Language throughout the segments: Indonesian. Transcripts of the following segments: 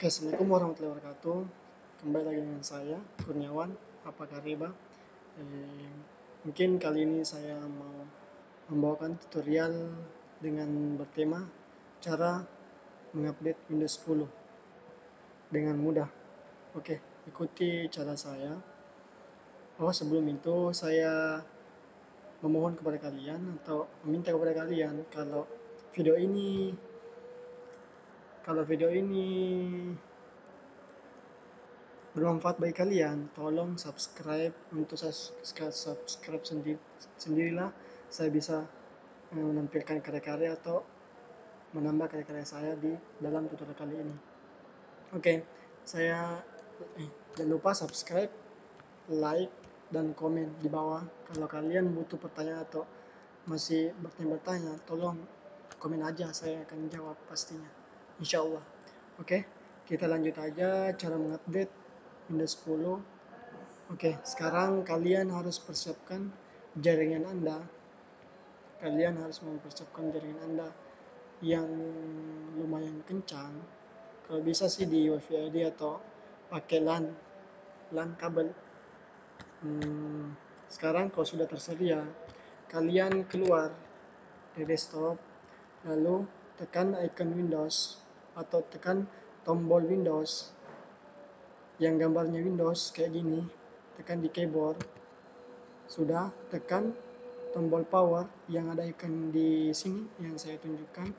Oke, Assalamualaikum warahmatullahi wabarakatuh. Kembali lagi dengan saya, Kurniawan. Apa kabar? Eh, mungkin kali ini saya mau membawakan tutorial dengan bertema cara mengupdate Windows 10 dengan mudah. Oke, ikuti cara saya. Oh, sebelum itu saya memohon kepada kalian atau meminta kepada kalian kalau video ini kalau video ini bermanfaat bagi kalian, tolong subscribe untuk subscribe sendiri, sendirilah saya bisa eh, menampilkan karya-karya atau menambah karya-karya saya di dalam tutorial kali ini. Oke, saya eh, jangan lupa subscribe, like, dan komen di bawah. Kalau kalian butuh pertanyaan atau masih bertanya-bertanya, tolong komen aja, saya akan jawab pastinya insya Allah oke kita lanjut aja cara mengupdate Windows 10 oke sekarang kalian harus persiapkan jaringan anda. Kalian harus mempersiapkan jaringan anda yang lumayan kencang. Kalau bisa sih di WiFi ID atau pakai LAN LAN kabel. Hmm, sekarang kalau sudah tersedia kalian keluar dari desktop lalu tekan icon Windows atau tekan tombol Windows. Yang gambarnya Windows kayak gini. Tekan di keyboard. Sudah tekan tombol power yang ada icon di sini yang saya tunjukkan.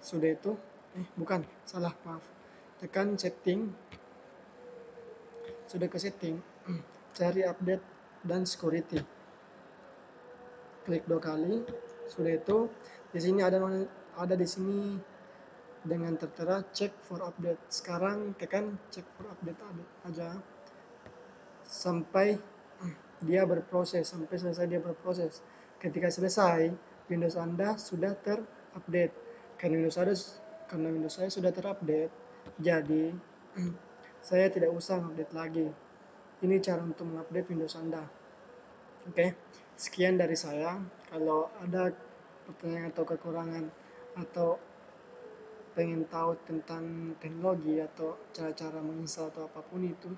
Sudah itu. Eh bukan salah maaf. Tekan setting. Sudah ke setting. Cari update dan security. Klik dua kali. Sudah itu. Di sini ada ada di sini dengan tertera check for update. Sekarang tekan check for update aja. Sampai dia berproses sampai selesai dia berproses. Ketika selesai Windows Anda sudah terupdate. Karena Windows Anda karena Windows saya sudah terupdate jadi saya tidak usah update lagi. Ini cara untuk mengupdate Windows Anda. Oke sekian dari saya. Kalau ada pertanyaan atau kekurangan atau pengen tahu tentang teknologi atau cara-cara menginstal atau apa pun itu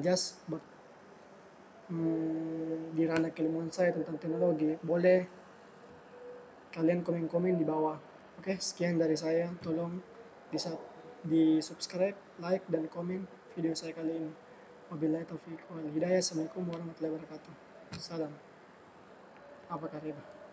just buat hmm, di ranah keilmuan saya tentang teknologi boleh kalian komen-komen di bawah. Oke sekian dari saya. Tolong bisa di subscribe like dan komen video saya kali ini. Wabillahi taufiq wal hidayah. Assalamualaikum warahmatullahi wabarakatuh. Salam. Apa kabar